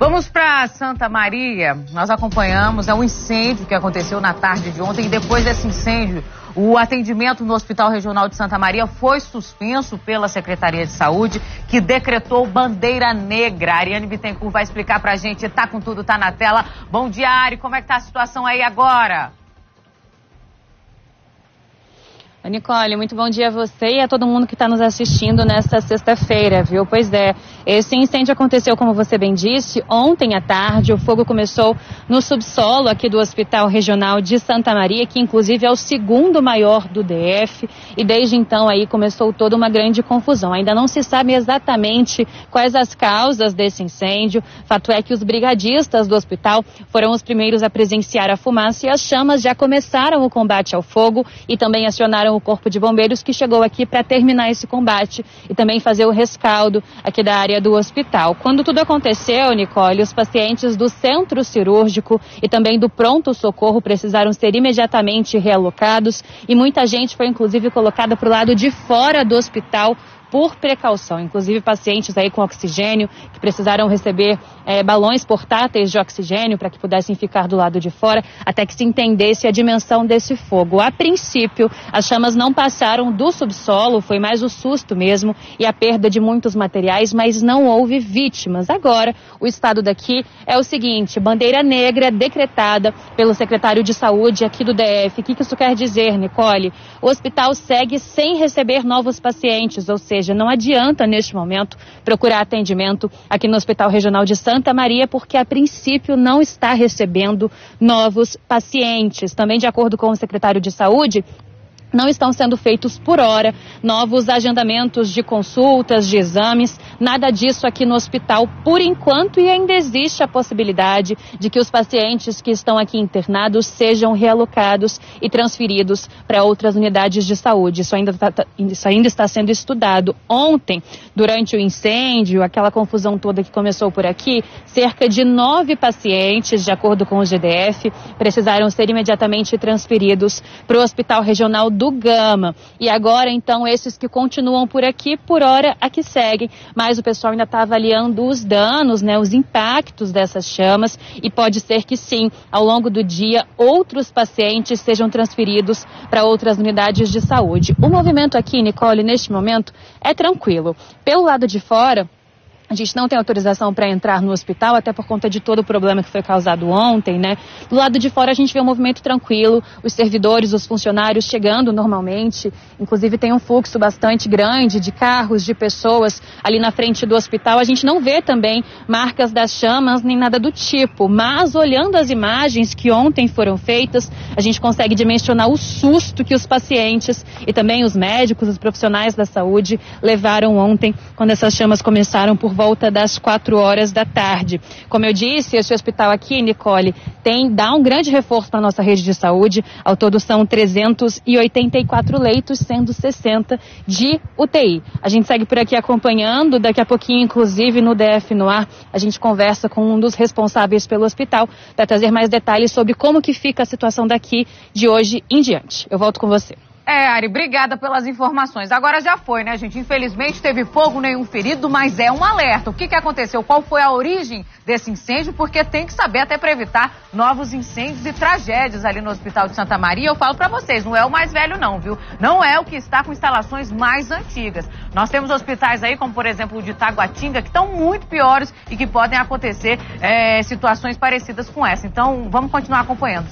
Vamos para Santa Maria. Nós acompanhamos é um incêndio que aconteceu na tarde de ontem e depois desse incêndio, o atendimento no Hospital Regional de Santa Maria foi suspenso pela Secretaria de Saúde, que decretou bandeira negra. Ariane Bittencourt vai explicar para a gente. Tá com tudo, tá na tela. Bom dia, Ari. Como é que tá a situação aí agora? Nicole, muito bom dia a você e a todo mundo que está nos assistindo nesta sexta-feira, viu? Pois é, esse incêndio aconteceu, como você bem disse, ontem à tarde. O fogo começou no subsolo aqui do Hospital Regional de Santa Maria, que inclusive é o segundo maior do DF, e desde então aí começou toda uma grande confusão. Ainda não se sabe exatamente quais as causas desse incêndio. Fato é que os brigadistas do hospital foram os primeiros a presenciar a fumaça e as chamas já começaram o combate ao fogo e também acionaram o Corpo de Bombeiros que chegou aqui para terminar esse combate e também fazer o rescaldo aqui da área do hospital. Quando tudo aconteceu, Nicole, os pacientes do centro cirúrgico e também do pronto-socorro precisaram ser imediatamente realocados e muita gente foi inclusive colocada para o lado de fora do hospital por precaução, inclusive pacientes aí com oxigênio que precisaram receber é, balões portáteis de oxigênio para que pudessem ficar do lado de fora até que se entendesse a dimensão desse fogo. A princípio, as chamas não passaram do subsolo, foi mais o susto mesmo e a perda de muitos materiais, mas não houve vítimas. Agora, o estado daqui é o seguinte: bandeira negra decretada pelo secretário de saúde aqui do DF. O que isso quer dizer, Nicole? O hospital segue sem receber novos pacientes, ou seja, seja, não adianta neste momento procurar atendimento aqui no Hospital Regional de Santa Maria, porque a princípio não está recebendo novos pacientes. Também, de acordo com o secretário de Saúde, não estão sendo feitos por hora novos agendamentos de consultas, de exames, nada disso aqui no hospital por enquanto e ainda existe a possibilidade de que os pacientes que estão aqui internados sejam realocados e transferidos para outras unidades de saúde. Isso ainda, tá, tá, isso ainda está sendo estudado. Ontem, durante o incêndio, aquela confusão toda que começou por aqui, cerca de nove pacientes, de acordo com o GDF, precisaram ser imediatamente transferidos para o Hospital Regional do Gama. E agora, então, esses que continuam por aqui, por hora, aqui seguem. Mas o pessoal ainda está avaliando os danos, né, os impactos dessas chamas. E pode ser que sim, ao longo do dia, outros pacientes sejam transferidos para outras unidades de saúde. O movimento aqui, Nicole, neste momento, é tranquilo. Pelo lado de fora, a gente não tem autorização para entrar no hospital, até por conta de todo o problema que foi causado ontem, né? Do lado de fora a gente vê um movimento tranquilo, os servidores, os funcionários chegando normalmente. Inclusive tem um fluxo bastante grande de carros, de pessoas ali na frente do hospital. A gente não vê também marcas das chamas nem nada do tipo, mas olhando as imagens que ontem foram feitas, a gente consegue dimensionar o susto que os pacientes e também os médicos, os profissionais da saúde levaram ontem quando essas chamas começaram por volta das 4 horas da tarde. Como eu disse, esse hospital aqui, Nicole, tem dá um grande reforço para nossa rede de saúde. Ao todo são 384 leitos, sendo 60 de UTI. A gente segue por aqui acompanhando, daqui a pouquinho, inclusive no DF no ar, a gente conversa com um dos responsáveis pelo hospital para trazer mais detalhes sobre como que fica a situação daqui de hoje em diante. Eu volto com você. É, Ari, obrigada pelas informações. Agora já foi, né, gente? Infelizmente teve fogo, nenhum ferido, mas é um alerta. O que, que aconteceu? Qual foi a origem desse incêndio? Porque tem que saber até para evitar novos incêndios e tragédias ali no Hospital de Santa Maria. Eu falo para vocês, não é o mais velho não, viu? Não é o que está com instalações mais antigas. Nós temos hospitais aí, como por exemplo o de Taguatinga, que estão muito piores e que podem acontecer é, situações parecidas com essa. Então, vamos continuar acompanhando.